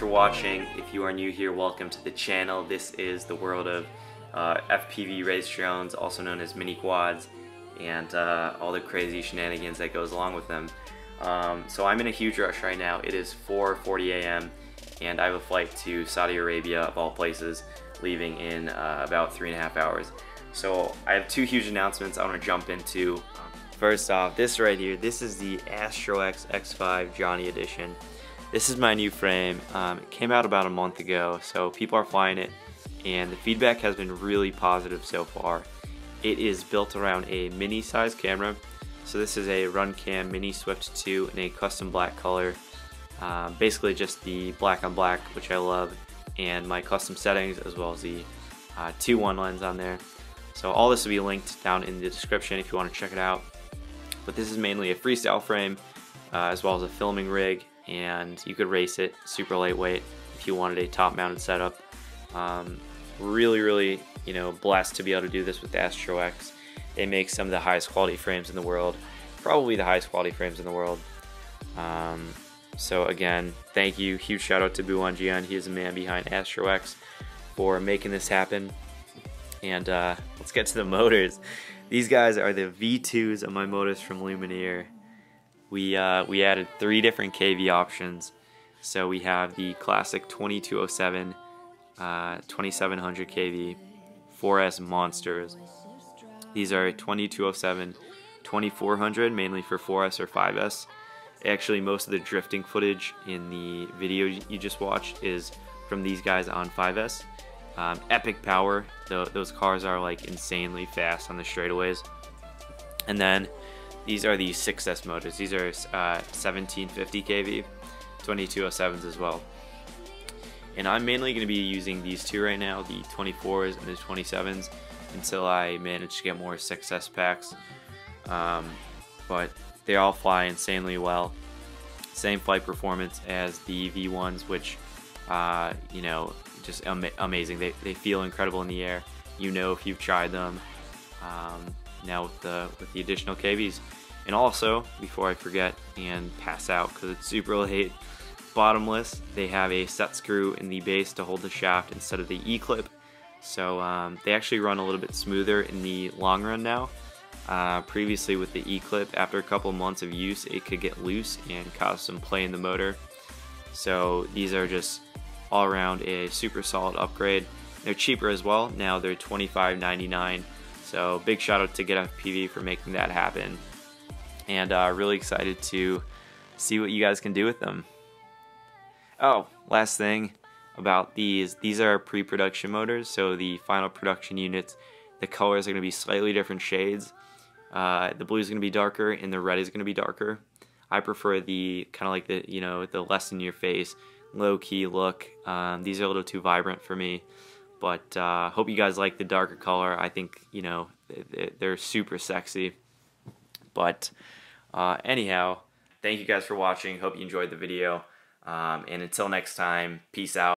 for watching. If you are new here, welcome to the channel. This is the world of uh, FPV race drones, also known as mini quads, and uh, all the crazy shenanigans that goes along with them. Um, so I'm in a huge rush right now. It is 4:40 a.m. and I have a flight to Saudi Arabia, of all places, leaving in uh, about three and a half hours. So I have two huge announcements I want to jump into. First off, this right here, this is the AstroX X5 Johnny Edition. This is my new frame. Um, it came out about a month ago, so people are flying it, and the feedback has been really positive so far. It is built around a mini size camera. So this is a Runcam Mini Swift 2 in a custom black color. Um, basically just the black on black, which I love, and my custom settings as well as the uh, 2-1 lens on there. So all this will be linked down in the description if you want to check it out. But this is mainly a freestyle frame uh, as well as a filming rig and you could race it super lightweight if you wanted a top mounted setup. Um, really, really, you know, blessed to be able to do this with the AstroX. It makes some of the highest quality frames in the world, probably the highest quality frames in the world. Um, so again, thank you. Huge shout out to Buwan Jian. He is the man behind AstroX for making this happen. And uh, let's get to the motors. These guys are the V2s of my motors from Lumenier. We, uh, we added three different KV options. So we have the classic 2207, uh, 2700 KV, 4S monsters. These are 2207, 2400, mainly for 4S or 5S. Actually, most of the drifting footage in the video you just watched is from these guys on 5S. Um, epic power, the, those cars are like insanely fast on the straightaways. And then these are the 6S motors. These are uh, 1750 kV, 2207s as well. And I'm mainly going to be using these two right now, the 24s and the 27s, until I manage to get more 6S packs. Um, but they all fly insanely well. Same flight performance as the V1s, which, uh, you know, just ama amazing. They, they feel incredible in the air. You know if you've tried them. Um, now with the with the additional KVs. And also, before I forget and pass out because it's super late, bottomless, they have a set screw in the base to hold the shaft instead of the E-clip. So um, they actually run a little bit smoother in the long run now. Uh, previously with the E-clip, after a couple months of use, it could get loose and cause some play in the motor. So these are just all around a super solid upgrade. They're cheaper as well. Now they're $25.99. So big shout out to GetFPV for making that happen. And uh, really excited to see what you guys can do with them. Oh, last thing about these. These are pre-production motors. So the final production units, the colors are going to be slightly different shades. Uh, the blue is going to be darker and the red is going to be darker. I prefer the kind of like the, you know, the less in your face, low key look. Um, these are a little too vibrant for me, but uh, hope you guys like the darker color. I think, you know, They- They're super sexy. But uh, anyhow, thank you guys for watching. Hope you enjoyed the video. Um, and until next time, peace out.